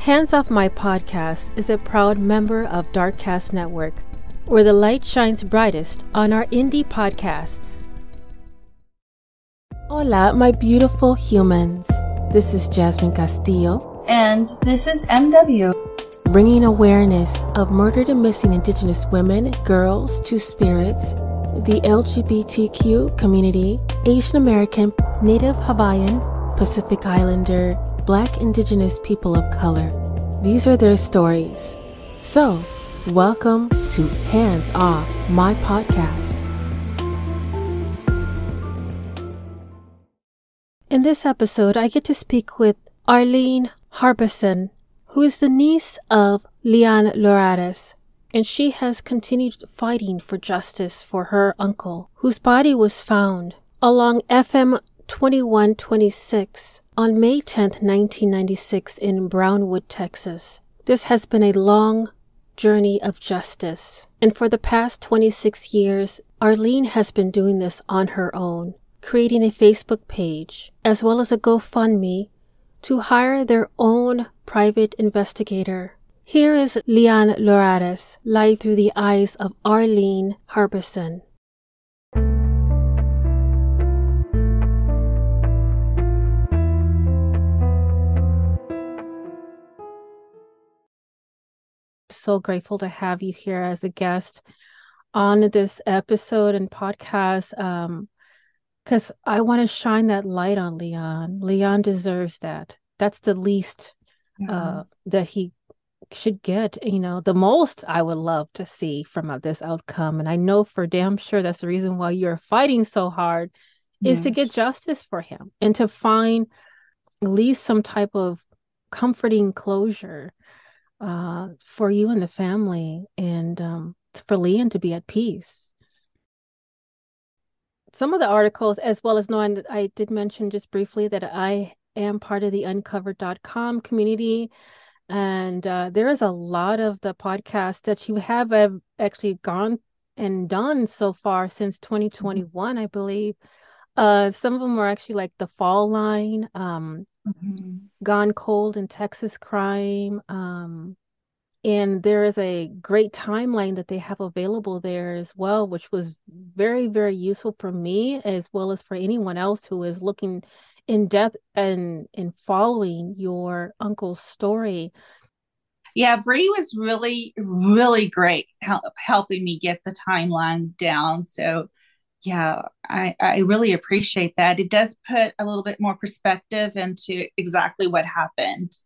Hands Off My Podcast is a proud member of Darkcast Network, where the light shines brightest on our indie podcasts. Hola, my beautiful humans. This is Jasmine Castillo. And this is MW. Bringing awareness of murdered and missing Indigenous women, girls, two spirits, the LGBTQ community, Asian American, Native Hawaiian, Pacific Islander, Black Indigenous people of color. These are their stories. So, welcome to Hands Off, my podcast. In this episode, I get to speak with Arlene Harbison, who is the niece of Leon Laureles, and she has continued fighting for justice for her uncle, whose body was found along FM 2126 on May 10, 1996, in Brownwood, Texas. This has been a long journey of justice, and for the past 26 years, Arlene has been doing this on her own, creating a Facebook page as well as a GoFundMe to hire their own private investigator. Here is Leon Laureles live through the eyes of Arlene Harbison. So grateful to have you here as a guest on this episode and podcast. Um, because I want to shine that light on Leon. Leon deserves that. That's the least uh, mm-hmm. that he should get. You know, the most I would love to see from uh, this outcome. And I know for damn sure that's the reason why you're fighting so hard is yes. to get justice for him and to find at least some type of comforting closure uh, for you and the family and um, for Leon to be at peace. Some of the articles, as well as knowing I did mention just briefly that I am part of the uncovered.com community. And uh, there is a lot of the podcasts that you have actually gone and done so far since 2021, mm-hmm. I believe. Uh, some of them are actually like the fall line, um, mm-hmm. Gone Cold in Texas Crime. Um, and there is a great timeline that they have available there as well, which was very, very useful for me as well as for anyone else who is looking in depth and in following your uncle's story. Yeah, Bree was really, really great help, helping me get the timeline down. So yeah, I, I really appreciate that. It does put a little bit more perspective into exactly what happened.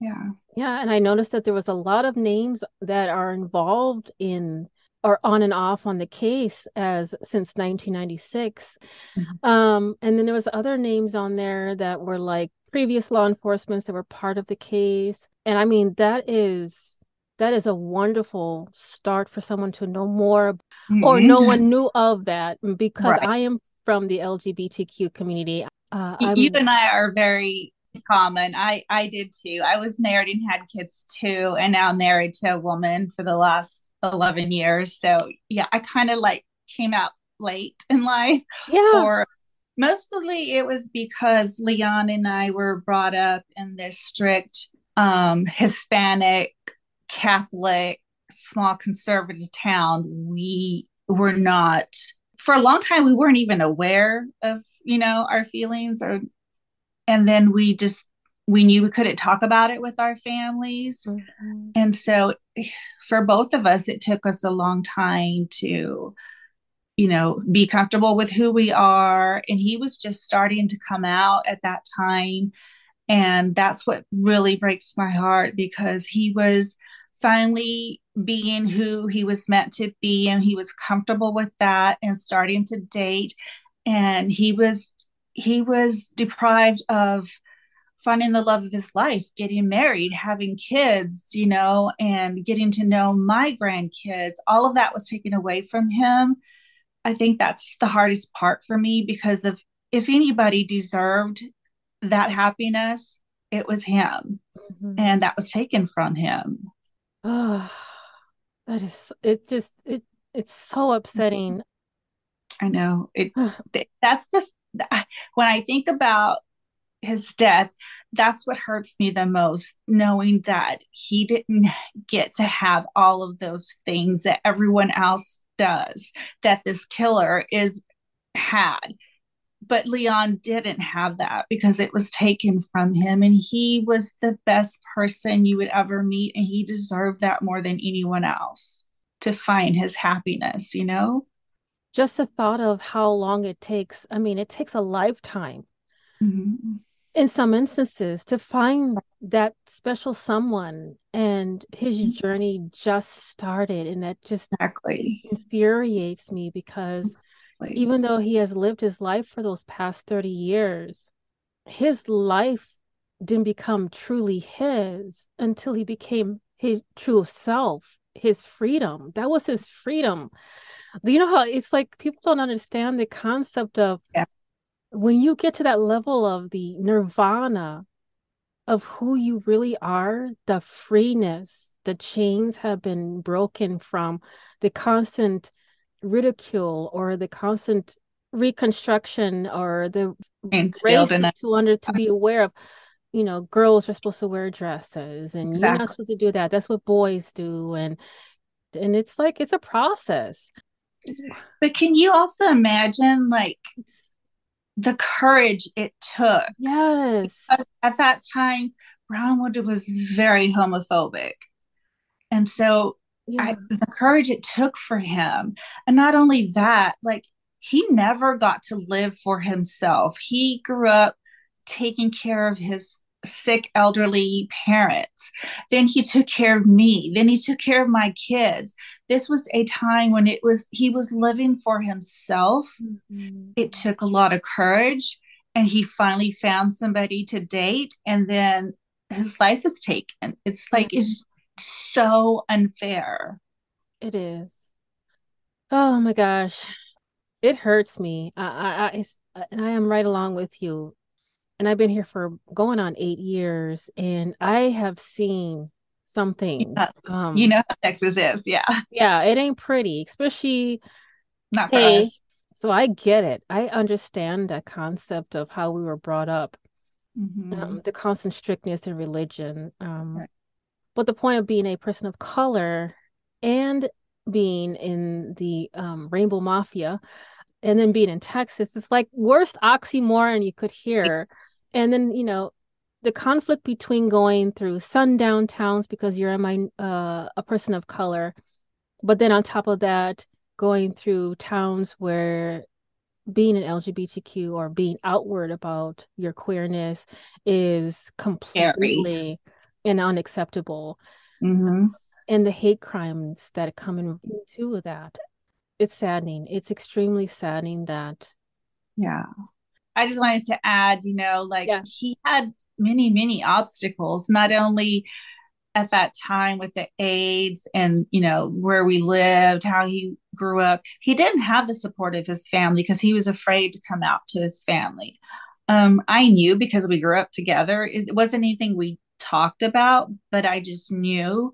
Yeah. Yeah. And I noticed that there was a lot of names that are involved in or on and off on the case as since 1996. Mm-hmm. Um, and then there was other names on there that were like previous law enforcement that were part of the case. And I mean, that is that is a wonderful start for someone to know more mm-hmm. or no one knew of that because right. I am from the LGBTQ community. Uh, you and I are very common. I I did too. I was married and had kids too, and now married to a woman for the last eleven years. So yeah, I kind of like came out late in life. Yeah. Or mostly it was because Leon and I were brought up in this strict um, Hispanic Catholic small conservative town. We were not for a long time we weren't even aware of you know our feelings or and then we just we knew we couldn't talk about it with our families. Mm-hmm. and so for both of us it took us a long time to you know be comfortable with who we are. And he was just starting to come out at that time. And that's what really breaks my heart because he was finally being who he was meant to be and he was comfortable with that and starting to date. And he was he was deprived of finding the love of his life, getting married, having kids, you know, and getting to know my grandkids. All of that was taken away from him. I think that's the hardest part for me because of if anybody deserved that happiness, it was him. Mm-hmm. And that was taken from him. Oh, that is it just it it's so upsetting. I know. It's that's just when I think about his death, that's what hurts me the most, knowing that he didn't get to have all of those things that everyone else does, that this killer is had. But Leon didn't have that because it was taken from him, and he was the best person you would ever meet, and he deserved that more than anyone else to find his happiness, you know? Just the thought of how long it takes. I mean, it takes a lifetime mm-hmm. in some instances to find that special someone. And his mm-hmm. journey just started. And that just exactly infuriates me because exactly. even though he has lived his life for those past 30 years, his life didn't become truly his until he became his true self his freedom. That was his freedom. Do you know how it's like people don't understand the concept of yeah. when you get to that level of the nirvana of who you really are, the freeness, the chains have been broken from the constant ridicule or the constant reconstruction or the race to, to under to be aware of you know, girls are supposed to wear dresses and exactly. you're not supposed to do that. That's what boys do. And and it's like it's a process. But can you also imagine like the courage it took? Yes. At that time, Brownwood was very homophobic. And so yeah. I, the courage it took for him. And not only that, like he never got to live for himself. He grew up taking care of his sick elderly parents. Then he took care of me. Then he took care of my kids. This was a time when it was he was living for himself. Mm-hmm. It took a lot of courage and he finally found somebody to date and then his life is taken. It's like it's so unfair. It is. Oh my gosh. It hurts me. I, I, I and I am right along with you and I've been here for going on eight years, and I have seen some things. Yeah. Um, you know how Texas is, yeah. Yeah, it ain't pretty, especially not for hey, us. So I get it. I understand that concept of how we were brought up, mm-hmm. um, the constant strictness in religion. Um, right. But the point of being a person of color and being in the um, Rainbow Mafia and then being in Texas, it's like worst oxymoron you could hear. And then, you know, the conflict between going through sundown towns because you're a, min- uh, a person of color, but then on top of that, going through towns where being an LGBTQ or being outward about your queerness is completely and unacceptable. Mm-hmm. And the hate crimes that come into that it's saddening. It's extremely saddening that. Yeah. I just wanted to add, you know, like yeah. he had many, many obstacles, not only at that time with the AIDS and, you know, where we lived, how he grew up. He didn't have the support of his family because he was afraid to come out to his family. Um, I knew because we grew up together. It wasn't anything we talked about, but I just knew.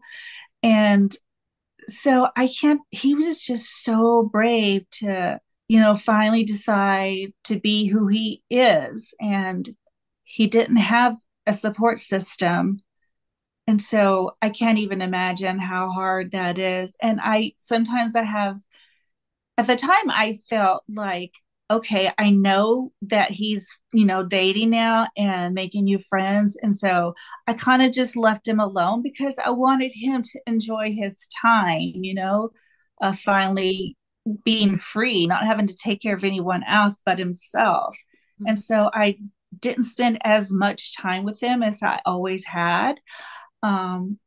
And so I can't, he was just so brave to, you know, finally decide to be who he is. And he didn't have a support system. And so I can't even imagine how hard that is. And I sometimes I have, at the time, I felt like okay, I know that he's, you know, dating now and making new friends. And so I kind of just left him alone because I wanted him to enjoy his time, you know, uh, finally being free, not having to take care of anyone else but himself. Mm-hmm. And so I didn't spend as much time with him as I always had. Um,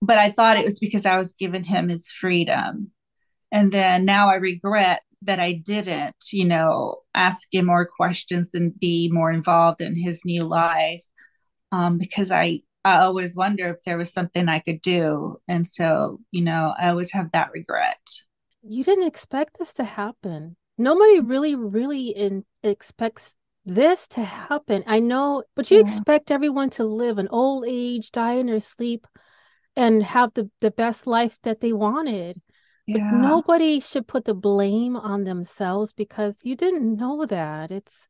but I thought it was because I was giving him his freedom. And then now I regret that I didn't, you know, ask him more questions and be more involved in his new life um, because I, I always wonder if there was something I could do. And so, you know, I always have that regret. You didn't expect this to happen. Nobody really, really in, expects this to happen. I know, but you yeah. expect everyone to live an old age, die in their sleep, and have the, the best life that they wanted. But yeah. nobody should put the blame on themselves because you didn't know that. It's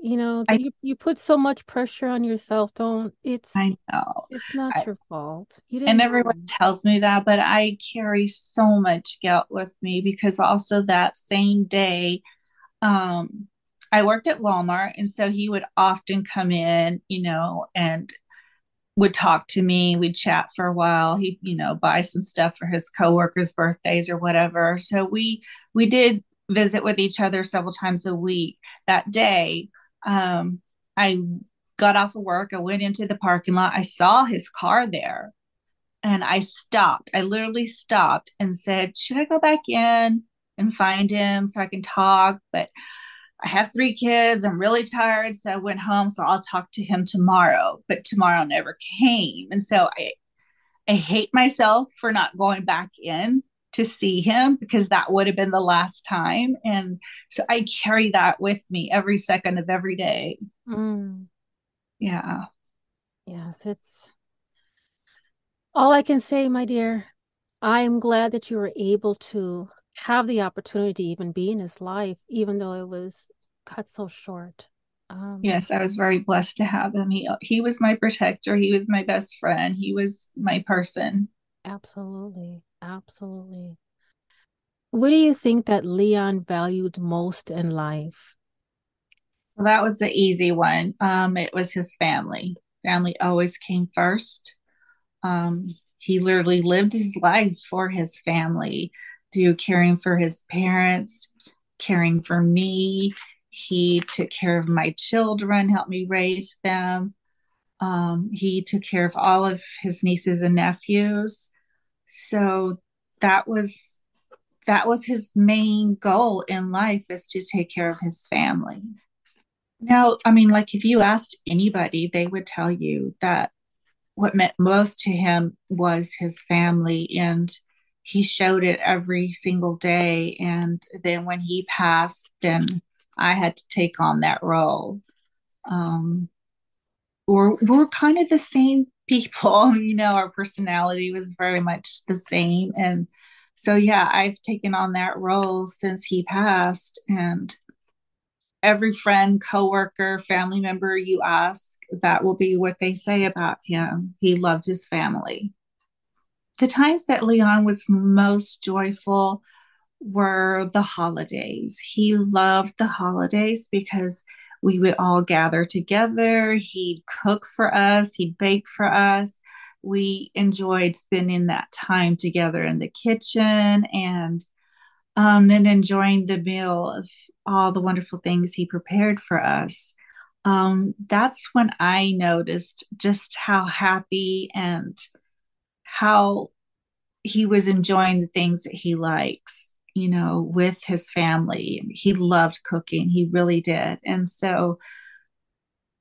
You know, I you you put so much pressure on yourself. Don't it's I know. it's not I, your fault. You and everyone do tells me that, but I carry so much guilt with me because also that same day, um, I worked at Walmart, and so he would often come in, you know, and would talk to me. We'd chat for a while. He'd, you know, buy some stuff for his coworkers' birthdays or whatever. So we we did visit with each other several times a week. That day, um, I got off of work. I went into the parking lot. I saw his car there, and I stopped. I literally stopped and said, "Should I go back in and find him so I can talk?" But I have three kids. I'm really tired. So I went home. So I'll talk to him tomorrow. But tomorrow never came. And so I, I hate myself for not going back in to see him because that would have been the last time. And so I carry that with me every second of every day. Mm, Yeah. yes, it's all I can say, my dear. I am glad that you were able to have the opportunity to even be in his life, even though it was cut so short. Um, Yes, I was very blessed to have him. He he was my protector. He was my best friend. He was my person. absolutely, absolutely. What do you think that Leon valued most in life? Well, that was the easy one. Um, it was his family. Family always came first. Um, he literally lived his life for his family through caring for his parents, caring for me. He took care of my children, helped me raise them. Um, he took care of all of his nieces and nephews. So that was that was his main goal in life is to take care of his family. Now, I mean, like if you asked anybody, they would tell you that what meant most to him was his family and he showed it every single day and then when he passed then i had to take on that role. Um we're, we're kind of the same people you know our personality was very much the same. And so yeah i've taken on that role since he passed. And every friend coworker family member you ask that will be what they say about him. He loved his family. The times that Leon was most joyful were the holidays. He loved the holidays because we would all gather together. He'd cook for us, he'd bake for us. We enjoyed spending that time together in the kitchen and um, then enjoying the meal of all the wonderful things he prepared for us. Um, that's when I noticed just how happy and how he was enjoying the things that he likes, you know, with his family. He loved cooking, he really did. And so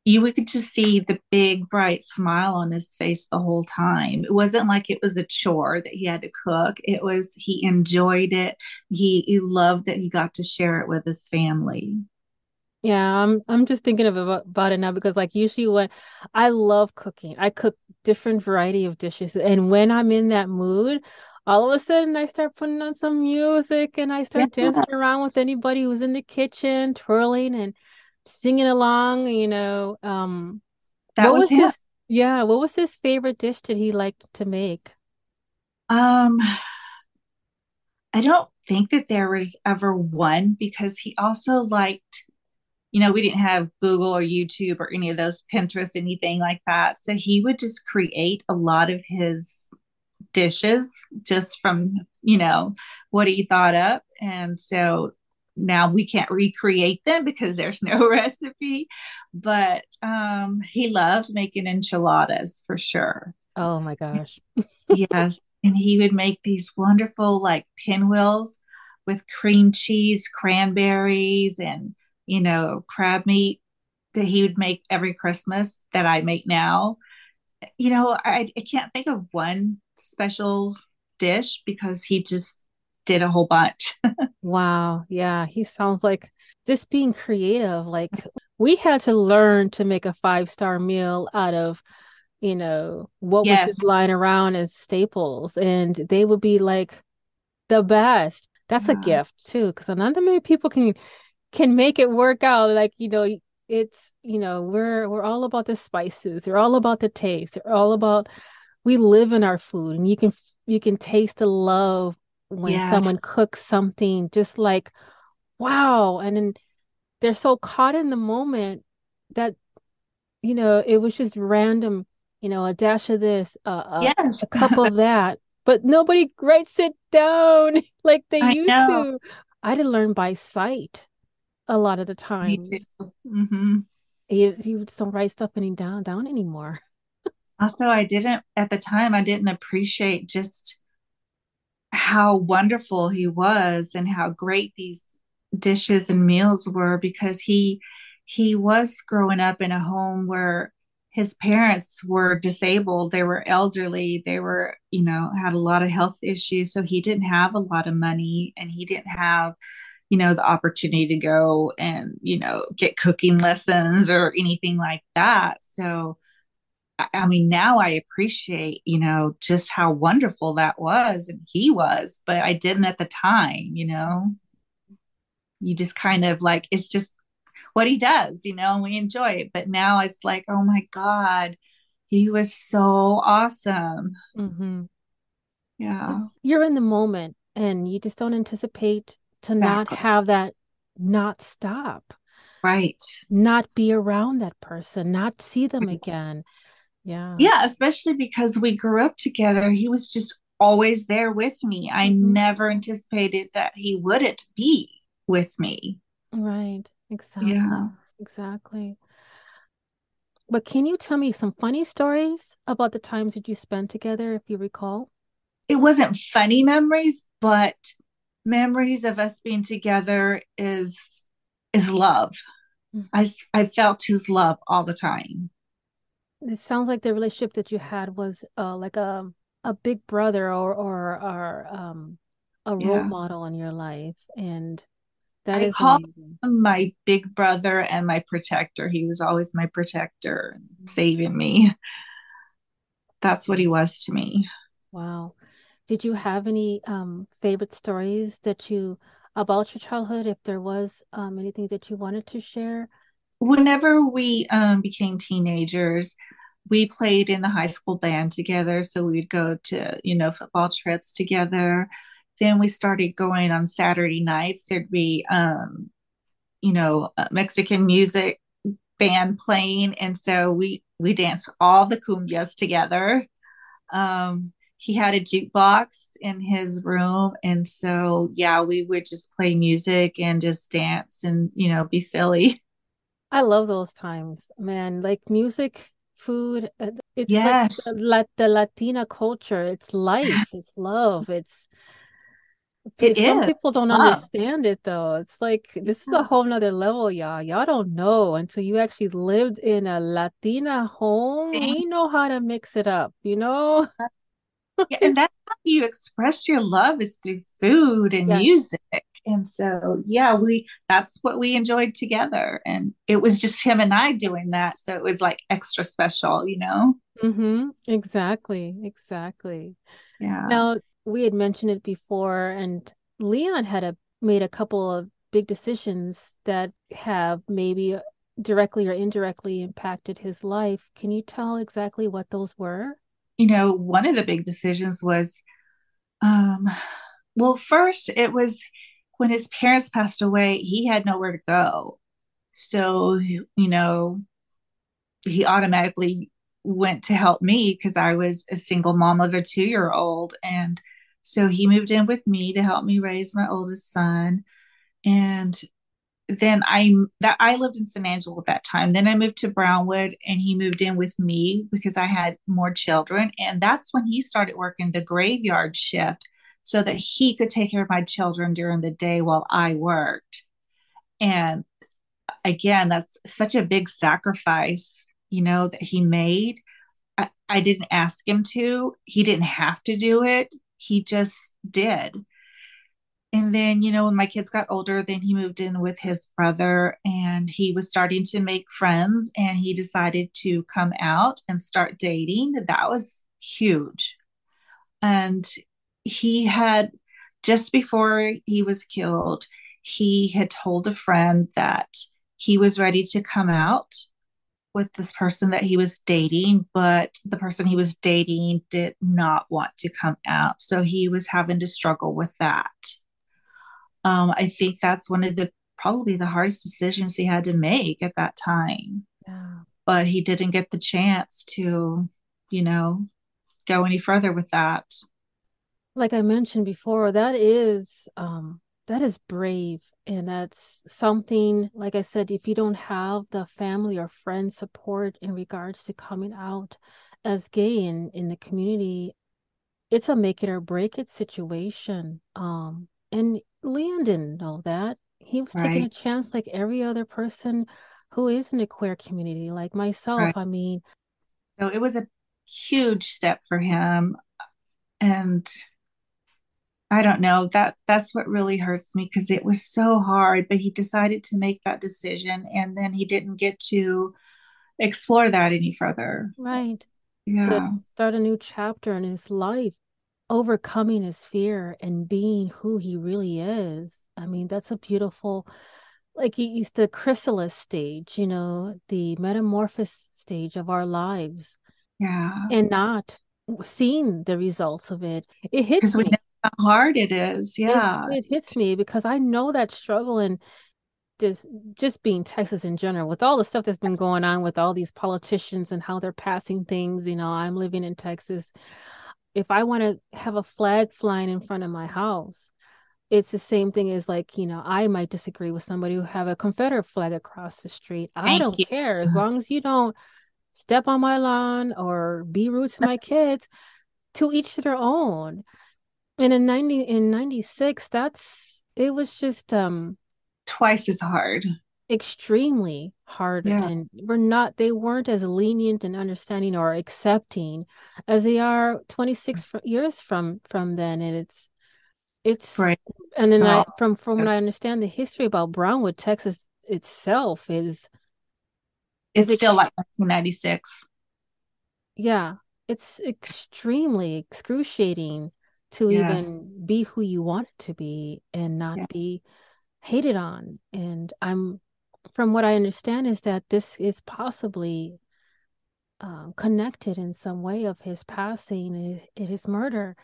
you would just see the big bright smile on his face the whole time. It wasn't like it was a chore that he had to cook. It was he enjoyed it. He, he loved that he got to share it with his family. Yeah, I'm I'm just thinking of about, about it now because like usually when I love cooking, I cook different variety of dishes and when I'm in that mood, all of a sudden I start putting on some music and I Yeah, start dancing around with anybody who's in the kitchen, twirling and singing along, you know. Um, that was was him. his yeah, what was his favorite dish that he liked to make? Um, I don't think that there was ever one because he also liked you know, we didn't have Google or YouTube or any of those Pinterest, anything like that. So he would just create a lot of his dishes just from, you know, what he thought up. And so now we can't recreate them because there's no recipe, but um, he loved making enchiladas for sure. Oh my gosh. Yes. And he would make these wonderful, like pinwheels with cream cheese, cranberries, and, you know, crab meat that he would make every Christmas that I make now. You know, I, I can't think of one special dish because he just did a whole bunch. Wow. Yeah, he sounds like just being creative. Like we had to learn to make a five-star meal out of, you know, what was just lying around as staples, and they would be like the best. That's a gift too, because not that many people can can make it work out. Like, you know, it's you know we're we're all about the spices they're all about the taste they're all about we live in our food and you can you can taste the love when Yes. someone cooks something just like wow and then they're so caught in the moment that you know it was just random you know a dash of this uh, Yes. a cup of that but nobody writes it down like they I used know. to I had to learn by sight a lot of the times hmm you, you don't write stuff any down down anymore Also, I didn't at the time, I didn't appreciate just how wonderful he was and how great these dishes and meals were because he he was growing up in a home where his parents were disabled they were elderly they were you know had a lot of health issues so he didn't have a lot of money and he didn't have you know the opportunity to go and you know get cooking lessons or anything like that. So I, mean, now I appreciate, you know, just how wonderful that was and he was, but I didn't at the time, you know. You just kind of like it's just what he does, you know, and we enjoy it. But now it's like, oh my God, he was so awesome. hmm Yeah, It's you're in the moment and you just don't anticipate to not have that not stop, Right. not be around that person, not see them again. Yeah. Yeah, especially because we grew up together. He was just always there with me. I hmm never anticipated that he wouldn't be with me. Right. Exactly. Yeah. Exactly. But can you tell me some funny stories about the times that you spent together, if you recall? it wasn't funny memories, but memories of us being together is is love. Mm. I I felt his love all the time. It sounds like the relationship that you had was uh, like a a big brother or or or um a role Yeah. model in your life, and that I is call him my big brother and my protector. He was always my protector, saving me. That's what he was to me. Wow. Did you have any um favorite stories that you about your childhood, if there was um anything that you wanted to share? Whenever we um, became teenagers, we played in the high school band together. So we'd go to, you know, football trips together. Then we started going on Saturday nights. There'd be, um, you know, Mexican music band playing. And so we, we danced all the cumbias together. Um, he had a jukebox in his room. And so, yeah, we would just play music and just dance and, you know, be silly. I love those times, man. Like music, food, uh, it's like the, Yes, la the Latina culture. It's life, it's love, it's it some is people don't love. understand it though. It's like this is a whole nother level, y'all. Y'all don't know until you actually lived in a Latina home. We know how to mix it up, you know? Yeah, and that's how you express your love is through food and yes. music. And so, yeah, we that's what we enjoyed together. And it was just him and I doing that. So it was like extra special, you know? Mm-hmm. Exactly. Exactly. Yeah. Now, we had mentioned it before, and Leon had a made a couple of big decisions that have maybe directly or indirectly impacted his life. Can you tell exactly what those were? You know, one of the big decisions was um well, first it was when his parents passed away, he had nowhere to go. So, you know, he automatically went to help me because I was a single mom of a two year old. And so he moved in with me to help me raise my oldest son. And then I that I lived in San Angelo at that time. Then I moved to Brownwood and he moved in with me because I had more children. And that's when he started working the graveyard shift so that he could take care of my children during the day while I worked. And again, that's such a big sacrifice, you know, that he made. I, I didn't ask him to. He didn't have to do it. He just did. And then, you know, when my kids got older, then he moved in with his brother and he was starting to make friends and he decided to come out and start dating. That was huge. And he had, just before he was killed, he had told a friend that he was ready to come out with this person that he was dating, but the person he was dating did not want to come out. So he was having to struggle with that. Um, I think that's one of the probably the hardest decisions he had to make at that time. Yeah. But he didn't get the chance to, you know, go any further with that. Like I mentioned before, that is um that is brave and that's something like i said if you don't have the family or friend support in regards to coming out as gay in in the community it's a make it or break it situation um and leon didn't know that he was right. taking a chance like every other person who is in the queer community like myself right. i mean so it was a huge step for him and I don't know that that's what really hurts me because it was so hard, but he decided to make that decision and then he didn't get to explore that any further. Right. Yeah. To start a new chapter in his life, overcoming his fear and being who he really is. I mean, that's a beautiful like he's the chrysalis stage, you know, the metamorphosis stage of our lives. Yeah. And not seeing the results of it. It hits me how hard it is. Yeah. It, it, hits me because I know that struggle and just just being Texas in general, with all the stuff that's been going on with all these politicians and how they're passing things, you know, I'm living in Texas. If I want to have a flag flying in front of my house, it's the same thing as like, you know, I might disagree with somebody who have a Confederate flag across the street. I Thank don't you. care as long as you don't step on my lawn or be rude to my kids. To each their own and in 90 in 96 that's it was just um twice as hard. extremely hard yeah. and we're not they weren't as lenient and understanding or accepting as they are 26 years from from then. And it's it's right. and then so, I, from from what i understand the history about brownwood texas itself is it's is still ex- like 1996 yeah. It's extremely excruciating to yes. even be who you want to be and not yeah. be hated on. And I'm, from what I understand, is that this is possibly um, connected in some way of his passing, his murder,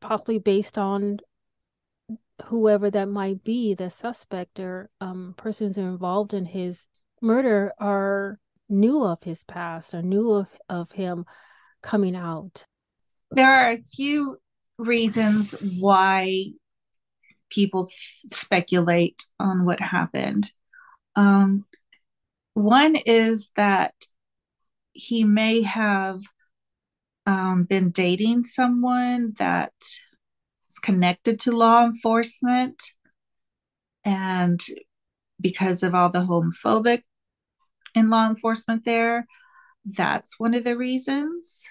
possibly based on whoever that might be, the suspect or um, persons involved in his murder are knew of his past or knew of, of him coming out. There are a few reasons why people speculate on what happened. Um, one is that he may have um, been dating someone that is connected to law enforcement. And because of all the homophobic in law enforcement there, that's one of the reasons.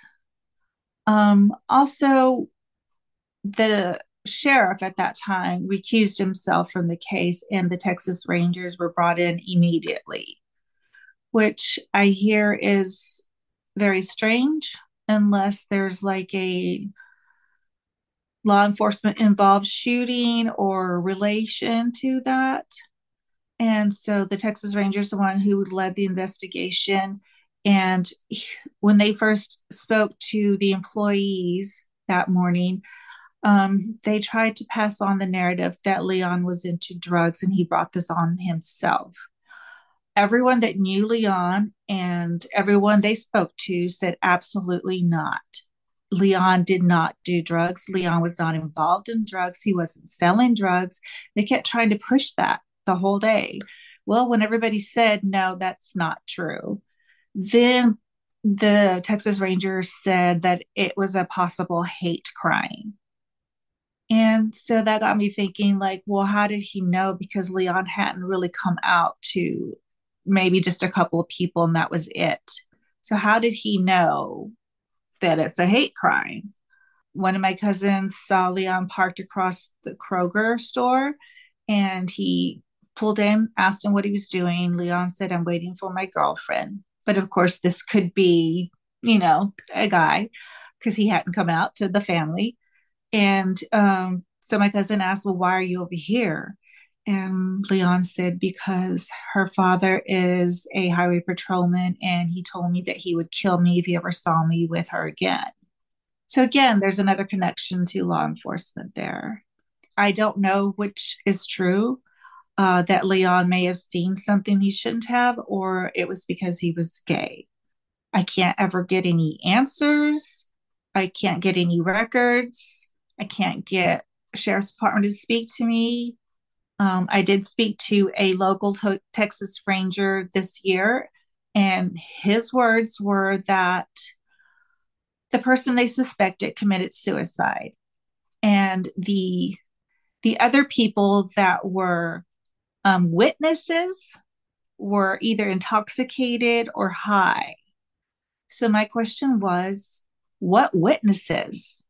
Um, also, the sheriff at that time recused himself from the case, and the Texas Rangers were brought in immediately, which I hear is very strange unless there's like a law enforcement involved shooting or relation to that. And so the Texas Rangers, the one who led the investigation, and when they first spoke to the employees that morning, um, they tried to pass on the narrative that Leon was into drugs and he brought this on himself. Everyone that knew Leon and everyone they spoke to said absolutely not. Leon did not do drugs. Leon was not involved in drugs. He wasn't selling drugs. They kept trying to push that the whole day. Well, when everybody said, no, that's not true, then the Texas Rangers said that it was a possible hate crime. And so that got me thinking, like, well, how did he know? Because Leon hadn't really come out to maybe just a couple of people, and that was it. So, how did he know that it's a hate crime? One of my cousins saw Leon parked across the Kroger store and he pulled in, asked him what he was doing. Leon said, I'm waiting for my girlfriend. But of course, this could be, you know, a guy because he hadn't come out to the family. And um, so my cousin asked, Well, why are you over here? And Leon said, because her father is a highway patrolman and he told me that he would kill me if he ever saw me with her again. So, again, there's another connection to law enforcement there. I don't know which is true uh, that Leon may have seen something he shouldn't have, or it was because he was gay. I can't ever get any answers. I can't get any records. I can't get sheriff's department to speak to me. Um, I did speak to a local to- Texas Ranger this year, and his words were that the person they suspected committed suicide, and the the other people that were um, witnesses were either intoxicated or high. So my question was, what witnesses?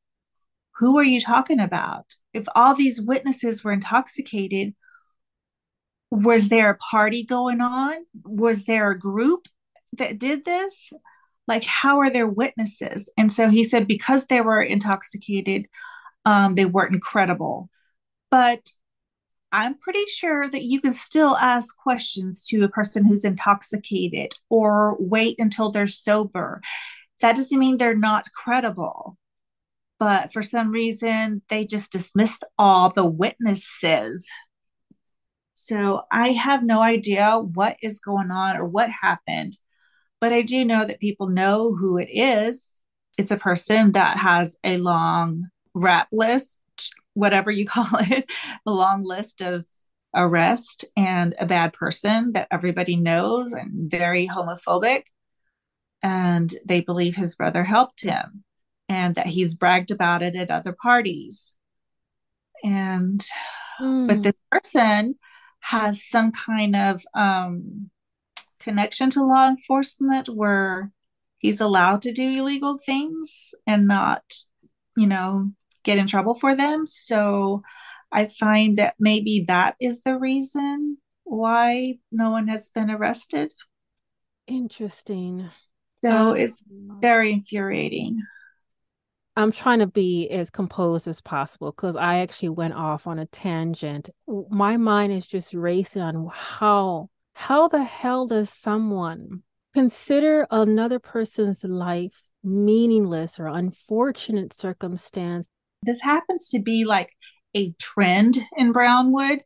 Who are you talking about? If all these witnesses were intoxicated, was there a party going on? Was there a group that did this? Like, how are there witnesses? And so he said, because they were intoxicated, um, they weren't credible. But I'm pretty sure that you can still ask questions to a person who's intoxicated or wait until they're sober. That doesn't mean they're not credible but for some reason they just dismissed all the witnesses. So I have no idea what is going on or what happened, but I do know that people know who it is. It's a person that has a long rap list, whatever you call it, a long list of arrest and a bad person that everybody knows and very homophobic. And they believe his brother helped him and that he's bragged about it at other parties. And mm. but this person has some kind of um, connection to law enforcement where he's allowed to do illegal things and not, you know, get in trouble for them. So I find that maybe that is the reason why no one has been arrested. Interesting. So um, it's very infuriating. I'm trying to be as composed as possible because I actually went off on a tangent. My mind is just racing on how how the hell does someone consider another person's life meaningless or unfortunate circumstance? This happens to be like a trend in Brownwood.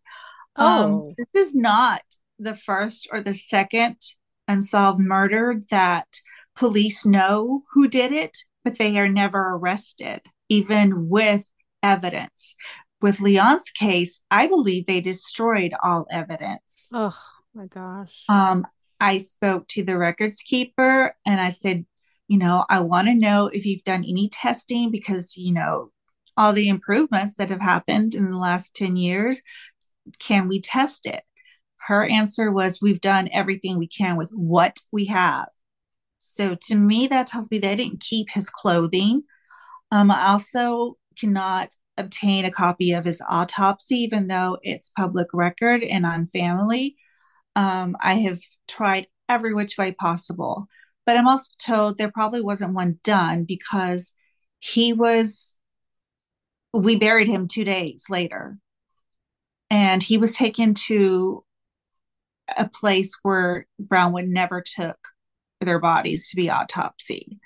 Um, oh. Um, this is not the first or the second unsolved murder that police know who did it but they are never arrested, even with evidence. With Leon's case, I believe they destroyed all evidence. Oh my gosh. Um, I spoke to the records keeper and I said, you know, I want to know if you've done any testing because, you know, all the improvements that have happened in the last 10 years, can we test it? Her answer was, we've done everything we can with what we have. So to me, that tells me they didn't keep his clothing. Um, I also cannot obtain a copy of his autopsy, even though it's public record and I'm family. Um, I have tried every which way possible, but I'm also told there probably wasn't one done because he was, we buried him two days later. And he was taken to a place where Brownwood never took their bodies to be autopsied.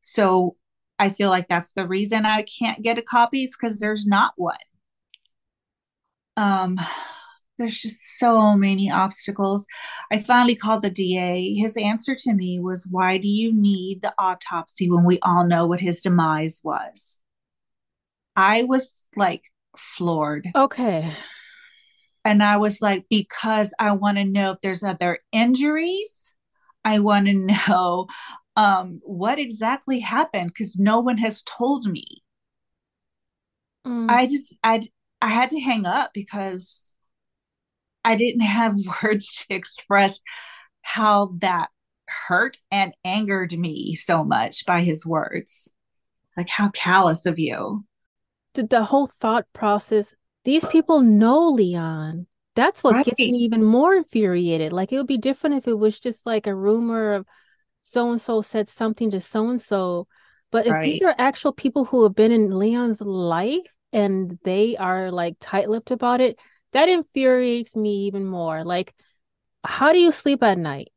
So I feel like that's the reason I can't get a copy is because there's not one. Um, there's just so many obstacles. I finally called the DA. His answer to me was, Why do you need the autopsy when we all know what his demise was? I was like floored. Okay. And I was like, Because I want to know if there's other injuries I want to know um, what exactly happened because no one has told me. Mm. I just I I had to hang up because I didn't have words to express how that hurt and angered me so much by his words. Like how callous of you. Did the whole thought process, these people know Leon. That's what right. gets me even more infuriated. Like it would be different if it was just like a rumor of so and so said something to so and so. But if right. these are actual people who have been in Leon's life and they are like tight lipped about it, that infuriates me even more. Like, how do you sleep at night?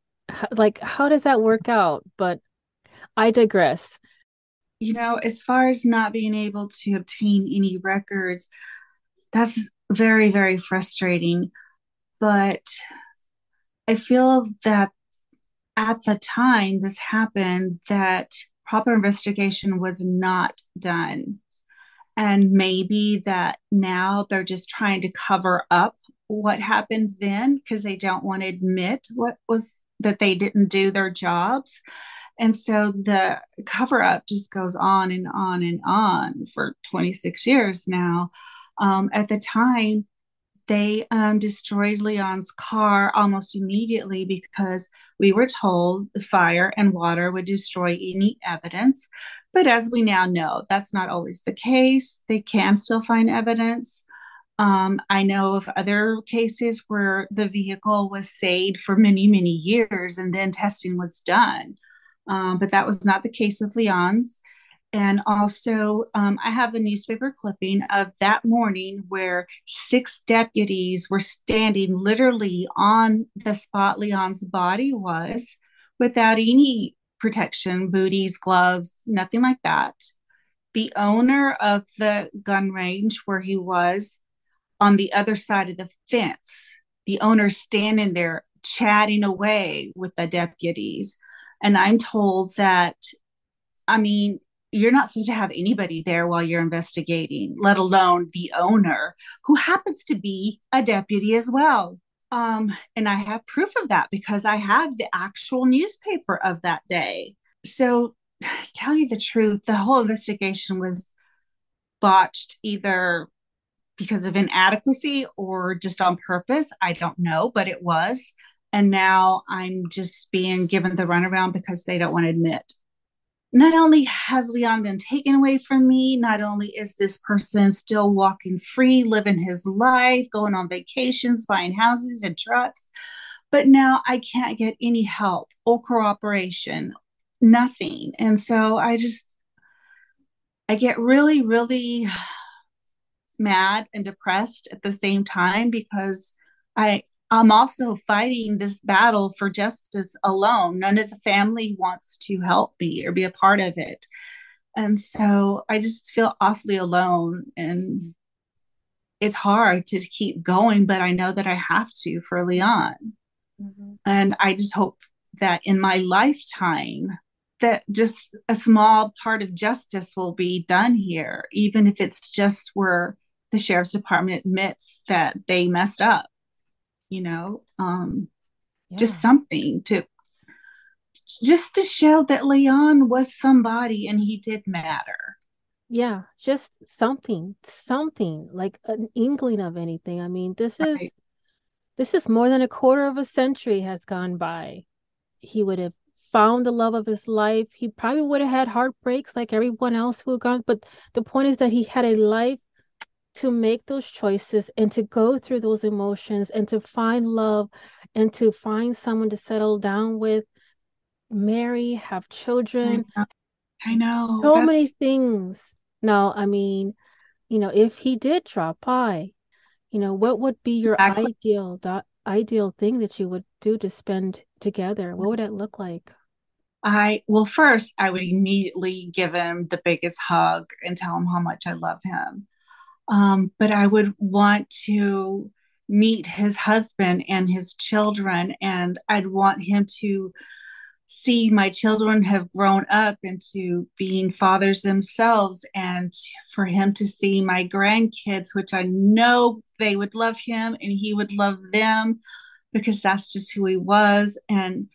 like, how does that work out? But I digress. You know, as far as not being able to obtain any records, that's very, very frustrating. But I feel that at the time this happened, that proper investigation was not done. And maybe that now they're just trying to cover up what happened then because they don't want to admit what was that they didn't do their jobs. And so the cover up just goes on and on and on for 26 years now. Um, at the time, they um, destroyed Leon's car almost immediately because we were told the fire and water would destroy any evidence. But as we now know, that's not always the case. They can still find evidence. Um, I know of other cases where the vehicle was saved for many, many years and then testing was done. Um, but that was not the case with Leon's. And also, um, I have a newspaper clipping of that morning where six deputies were standing literally on the spot Leon's body was without any protection, booties, gloves, nothing like that. The owner of the gun range where he was on the other side of the fence, the owner standing there chatting away with the deputies. And I'm told that, I mean, you're not supposed to have anybody there while you're investigating, let alone the owner, who happens to be a deputy as well. Um, and I have proof of that because I have the actual newspaper of that day. So, to tell you the truth, the whole investigation was botched either because of inadequacy or just on purpose. I don't know, but it was. And now I'm just being given the runaround because they don't want to admit not only has Leon been taken away from me, not only is this person still walking free, living his life, going on vacations, buying houses and trucks, but now I can't get any help or cooperation, nothing. And so I just, I get really, really mad and depressed at the same time because I I'm also fighting this battle for justice alone. None of the family wants to help me or be a part of it. And so I just feel awfully alone and it's hard to keep going, but I know that I have to for Leon. Mm-hmm. And I just hope that in my lifetime that just a small part of justice will be done here, even if it's just where the sheriff's department admits that they messed up you know um yeah. just something to just to show that leon was somebody and he did matter yeah just something something like an inkling of anything i mean this right. is this is more than a quarter of a century has gone by he would have found the love of his life he probably would have had heartbreaks like everyone else who had gone but the point is that he had a life to make those choices and to go through those emotions and to find love and to find someone to settle down with, marry, have children. I know. I know. So That's... many things. Now, I mean, you know, if he did drop by, you know, what would be your exactly. ideal ideal thing that you would do to spend together? What would it look like? I well, first I would immediately give him the biggest hug and tell him how much I love him. Um, but I would want to meet his husband and his children, and I'd want him to see my children have grown up into being fathers themselves and for him to see my grandkids which i know they would love him and he would love them because that's just who he was. And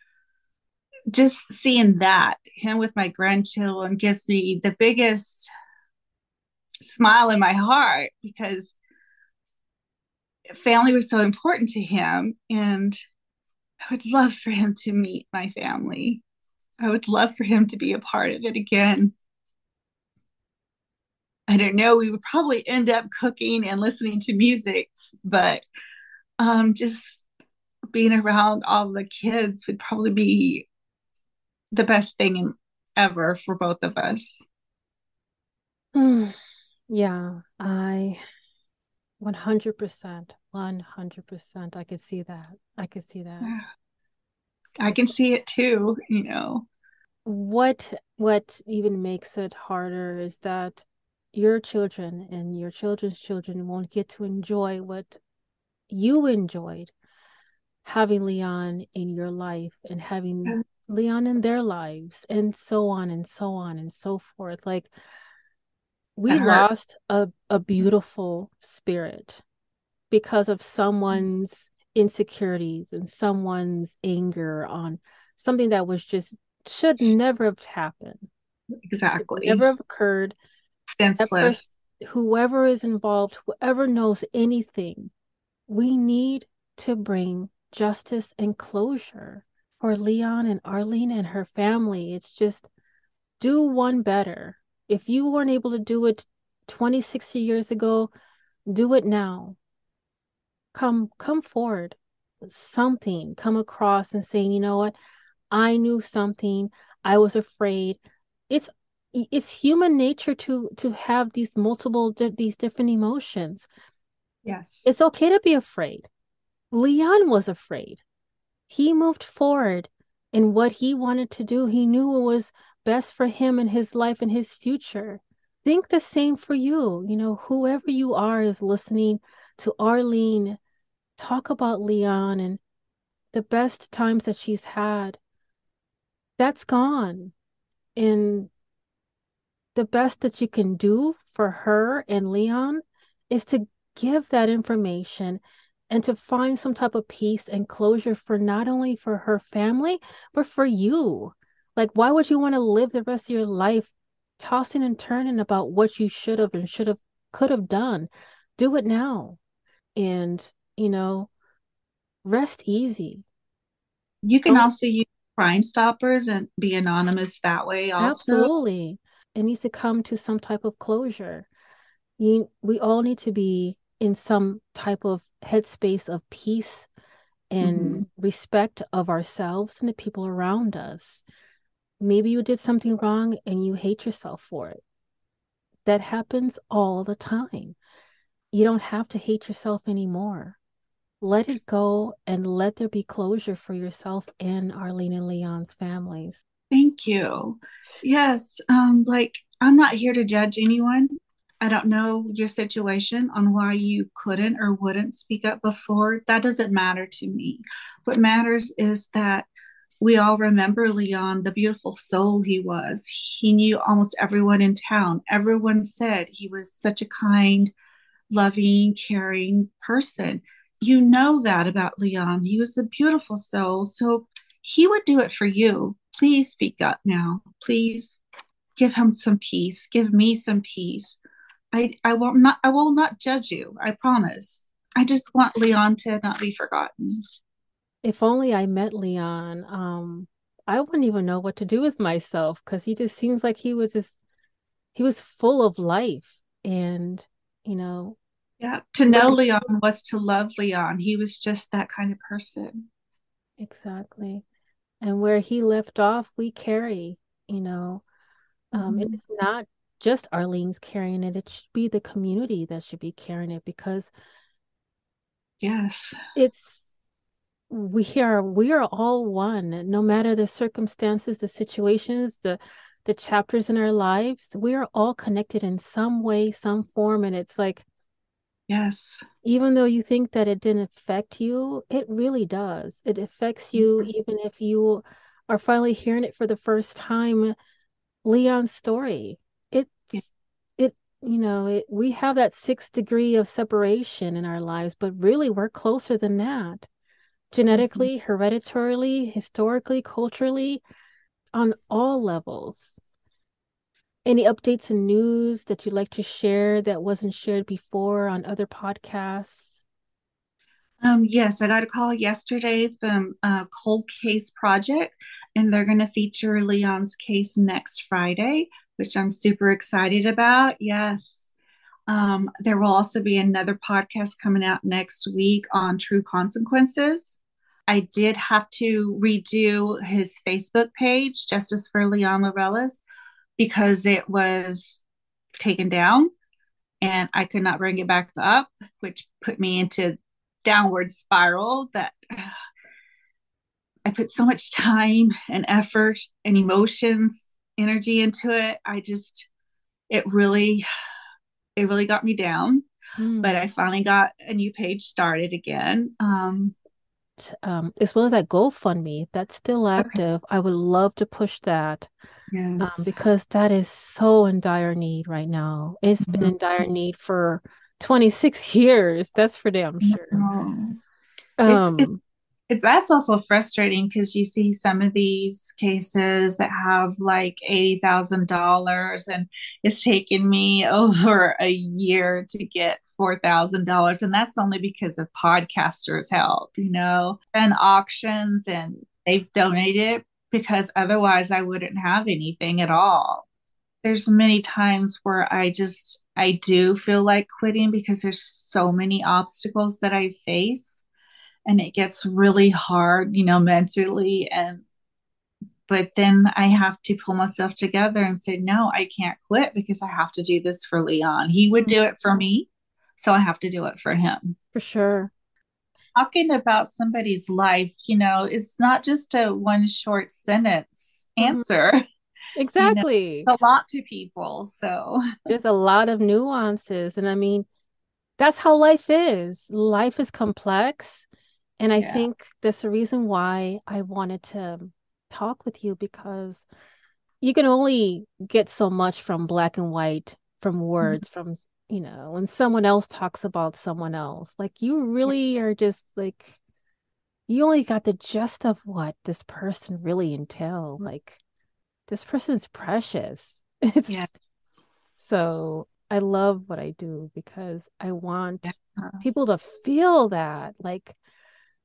just seeing that him with my grandchildren gives me the biggest smile in my heart because family was so important to him and I would love for him to meet my family. I would love for him to be a part of it again. I don't know, we would probably end up cooking and listening to music, but um, just being around all the kids would probably be the best thing ever for both of us. Hmm. Yeah, I 100%. 100%. I could see that. I could see that. I can see it too, you know. What what even makes it harder is that your children and your children's children won't get to enjoy what you enjoyed having Leon in your life and having mm-hmm. Leon in their lives and so on and so on and so forth. Like we uh-huh. lost a, a mm-hmm. beautiful spirit because of mm-hmm. someone's insecurities and someone's anger on something that was just should never have happened. Exactly. never have occurred. Senseless. whoever is involved, whoever knows anything, we need to bring justice and closure for Leon and Arlene and her family. It's just do one better. If you weren't able to do it 20, 60 years ago, do it now. Come, come forward. Something come across and saying, you know what? I knew something. I was afraid. It's it's human nature to to have these multiple these different emotions. Yes. It's okay to be afraid. Leon was afraid. He moved forward in what he wanted to do. He knew it was best for him and his life and his future. Think the same for you. You know, whoever you are is listening to Arlene talk about Leon and the best times that she's had. That's gone. And the best that you can do for her and Leon is to give that information and to find some type of peace and closure for not only for her family but for you like why would you want to live the rest of your life tossing and turning about what you should have and should have could have done? Do it now. And you know rest easy. You can Don't... also use crime stoppers and be anonymous that way also. Absolutely. It needs to come to some type of closure. You we all need to be in some type of headspace of peace and mm-hmm. respect of ourselves and the people around us. Maybe you did something wrong and you hate yourself for it. That happens all the time. You don't have to hate yourself anymore. Let it go and let there be closure for yourself and Arlene and Leon's families. Thank you. Yes, um, like I'm not here to judge anyone. I don't know your situation on why you couldn't or wouldn't speak up before. That doesn't matter to me. What matters is that we all remember Leon, the beautiful soul he was. He knew almost everyone in town. Everyone said he was such a kind, loving, caring person. You know that about Leon. He was a beautiful soul. So he would do it for you. Please speak up now. Please give him some peace. Give me some peace. I, I will not I will not judge you. I promise. I just want Leon to not be forgotten. If only I met Leon, um, I wouldn't even know what to do with myself because he just seems like he was just he was full of life and you know yeah to know leon was to love leon he was just that kind of person exactly and where he left off we carry you know um mm-hmm. it's not just Arlene's carrying it. It should be the community that should be carrying it because yes, it's we are we are all one. No matter the circumstances, the situations, the the chapters in our lives, we are all connected in some way, some form, and it's like yes even though you think that it didn't affect you it really does it affects you mm-hmm. even if you are finally hearing it for the first time leon's story it's it you know it, we have that six degree of separation in our lives but really we're closer than that genetically mm-hmm. hereditarily historically culturally on all levels any updates and news that you'd like to share that wasn't shared before on other podcasts um, yes, I got a call yesterday from uh, Cold Case Project, and they're going to feature Leon's case next Friday which I'm super excited about. Yes. Um, there will also be another podcast coming out next week on true consequences. I did have to redo his Facebook page, Justice for Leon Laureles, because it was taken down. and I could not bring it back up, which put me into downward spiral that I put so much time and effort and emotions, energy into it. I just, it really, it really got me down. Mm. But I finally got a new page started again. Um, um, as well as that GoFundMe, that's still active. Okay. I would love to push that. Um, yes. Um, because that is so in dire need right now. It's mm-hmm. been in dire need for 26 years. That's for damn sure. Um, it's, it's, that's also frustrating because you see some of these cases that have like $80,000 and it's taken me over a year to get $4,000 and that's only because of podcasters help, you know, and auctions and they've donated because otherwise I wouldn't have anything at all. There's many times where I just I do feel like quitting because there's so many obstacles that I face and it gets really hard, you know, mentally and but then I have to pull myself together and say, no, I can't quit because I have to do this for Leon. He would do it for me. So I have to do it for him. For sure. Talking about somebody's life, you know, it's not just a one short sentence mm-hmm. answer. Exactly. You know, a lot to people. So there's a lot of nuances. And I mean, that's how life is. Life is complex. And I yeah. think that's the reason why I wanted to talk with you because you can only get so much from black and white, from mm-hmm. words, mm-hmm. from, you know, when someone else talks about someone else. Like you really are just like, you only got the gist of what this person really entail. Mm-hmm. Like this person is precious. It's yes. so I love what I do because I want yeah. people to feel that. Like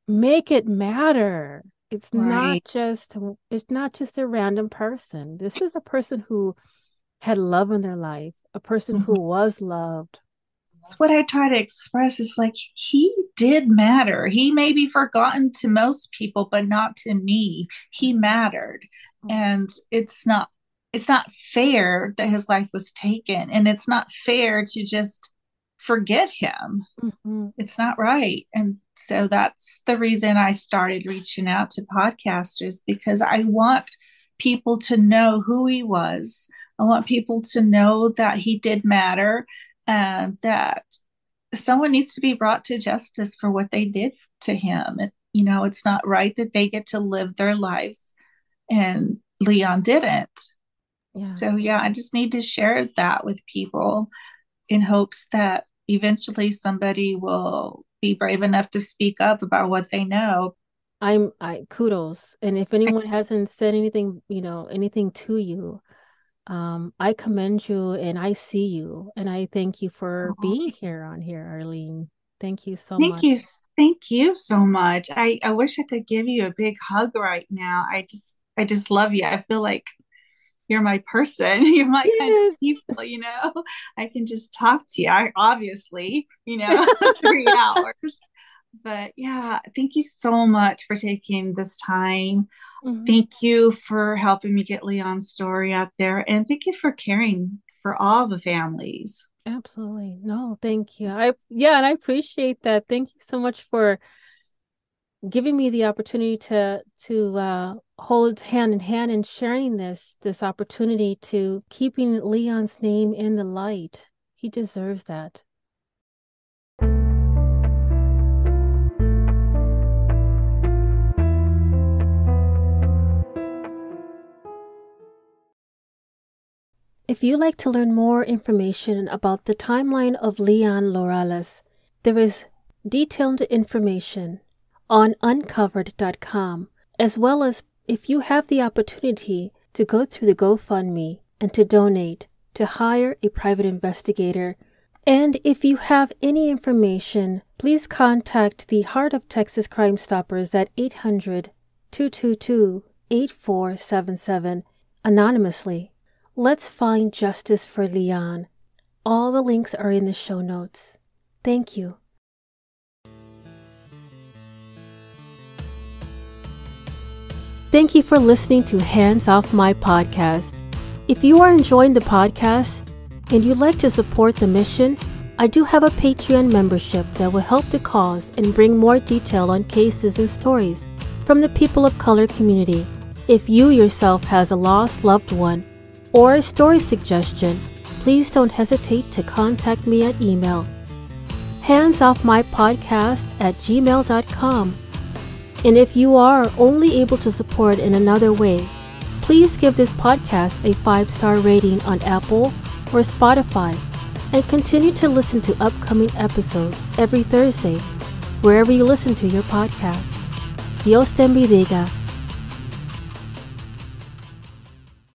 make it matter. It's right. not just it's not just a random person. This is a person who had love in their life a person mm-hmm. who was loved. That's what i try to express. Is like he did matter. He may be forgotten to most people but not to me. He mattered. Mm-hmm. and it's not it's not fair that his life was taken. And it's not fair to just forget him mm-hmm. it's not right and so that's the reason I started reaching out to podcasters because I want people to know who he was. I want people to know that he did matter and that someone needs to be brought to justice for what they did to him. It, you know, it's not right that they get to live their lives and Leon didn't. Yeah. So, yeah, I just need to share that with people in hopes that eventually somebody will be brave enough to speak up about what they know. I'm I kudos. And if anyone hasn't said anything, you know, anything to you, um, I commend you and I see you and I thank you for oh. being here on here, Arlene. Thank you so thank much. Thank you. Thank you so much. I, I wish I could give you a big hug right now. I just I just love you. I feel like you're my person. You're my yes. kind of people, you know. I can just talk to you. I obviously, you know, three hours. But yeah, thank you so much for taking this time. Mm-hmm. Thank you for helping me get Leon's story out there. And thank you for caring for all the families. Absolutely. No, thank you. I yeah, and I appreciate that. Thank you so much for giving me the opportunity to to uh, hold hand in hand and sharing this this opportunity to keeping Leon's name in the light. He deserves that. If you'd like to learn more information about the timeline of Leon Laureles, there is detailed information on uncovered.com, as well as if you have the opportunity to go through the GoFundMe and to donate to hire a private investigator. And if you have any information, please contact the Heart of Texas Crime Stoppers at 800 222 8477 anonymously. Let's find justice for Leon. All the links are in the show notes. Thank you. Thank you for listening to Hands Off My podcast. If you are enjoying the podcast, and you'd like to support the mission, I do have a Patreon membership that will help the cause and bring more detail on cases and stories from the people of color community. If you yourself has a lost loved one or a story suggestion, please don't hesitate to contact me at email handsoffmypodcast at gmail.com. And if you are only able to support in another way, please give this podcast a five star rating on Apple or Spotify and continue to listen to upcoming episodes every Thursday, wherever you listen to your podcast. Dios te bendiga.